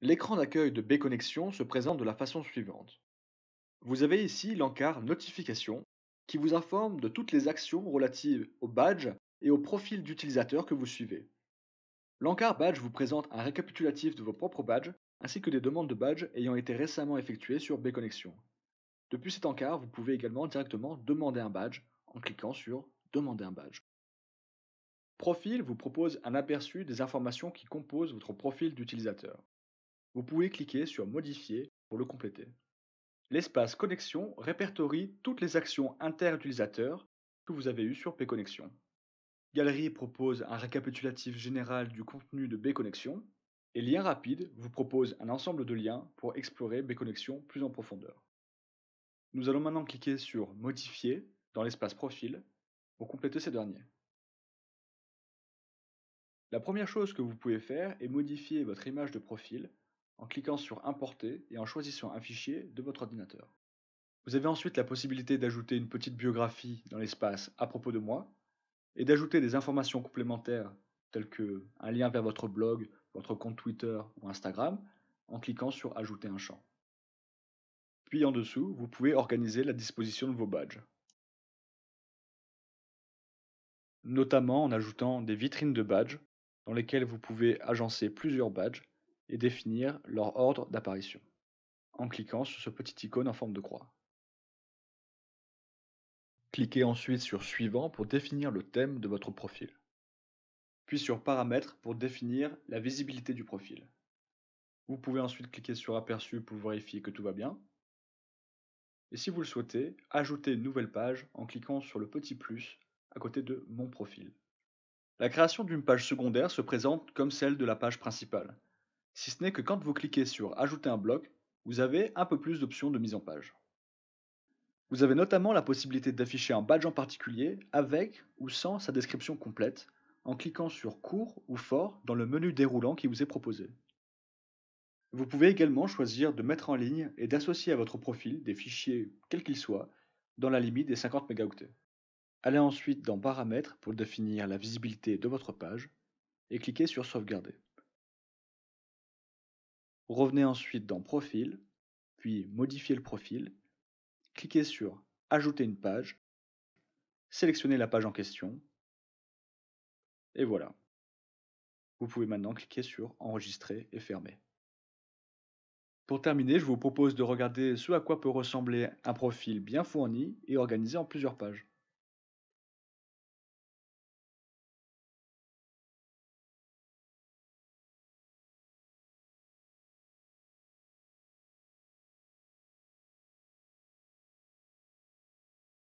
L'écran d'accueil de Bconnexion se présente de la façon suivante. Vous avez ici l'encart Notification qui vous informe de toutes les actions relatives au badge et au profil d'utilisateur que vous suivez. L'encart Badge vous présente un récapitulatif de vos propres badges ainsi que des demandes de badges ayant été récemment effectuées sur Bconnexion. Depuis cet encart, vous pouvez également directement demander un badge en cliquant sur Demander un badge. Profil vous propose un aperçu des informations qui composent votre profil d'utilisateur. Vous pouvez cliquer sur Modifier pour le compléter. L'espace Connexion répertorie toutes les actions inter-utilisateurs que vous avez eues sur Bconnexion. Galerie propose un récapitulatif général du contenu de Bconnexion et Lien rapide vous propose un ensemble de liens pour explorer Bconnexion plus en profondeur. Nous allons maintenant cliquer sur Modifier dans l'espace Profil pour compléter ces derniers. La première chose que vous pouvez faire est modifier votre image de profil en cliquant sur Importer et en choisissant un fichier de votre ordinateur. Vous avez ensuite la possibilité d'ajouter une petite biographie dans l'espace à propos de moi et d'ajouter des informations complémentaires telles que un lien vers votre blog, votre compte Twitter ou Instagram en cliquant sur Ajouter un champ. Puis en dessous, vous pouvez organiser la disposition de vos badges. Notamment en ajoutant des vitrines de badges dans lesquelles vous pouvez agencer plusieurs badges et définir leur ordre d'apparition en cliquant sur ce petit icône en forme de croix. Cliquez ensuite sur Suivant pour définir le thème de votre profil. Puis sur Paramètres pour définir la visibilité du profil. Vous pouvez ensuite cliquer sur Aperçu pour vérifier que tout va bien et si vous le souhaitez, ajoutez une nouvelle page en cliquant sur le petit plus à côté de Mon profil. La création d'une page secondaire se présente comme celle de la page principale, si ce n'est que quand vous cliquez sur Ajouter un bloc, vous avez un peu plus d'options de mise en page. Vous avez notamment la possibilité d'afficher un badge en particulier avec ou sans sa description complète en cliquant sur Court ou Fort dans le menu déroulant qui vous est proposé. Vous pouvez également choisir de mettre en ligne et d'associer à votre profil des fichiers, quels qu'ils soient, dans la limite des 50 mégaoctets. Allez ensuite dans Paramètres pour définir la visibilité de votre page et cliquez sur Sauvegarder. Revenez ensuite dans Profil, puis Modifier le profil, cliquez sur Ajouter une page, sélectionnez la page en question, et voilà. Vous pouvez maintenant cliquer sur Enregistrer et fermer. Pour terminer, je vous propose de regarder ce à quoi peut ressembler un profil bien fourni et organisé en plusieurs pages.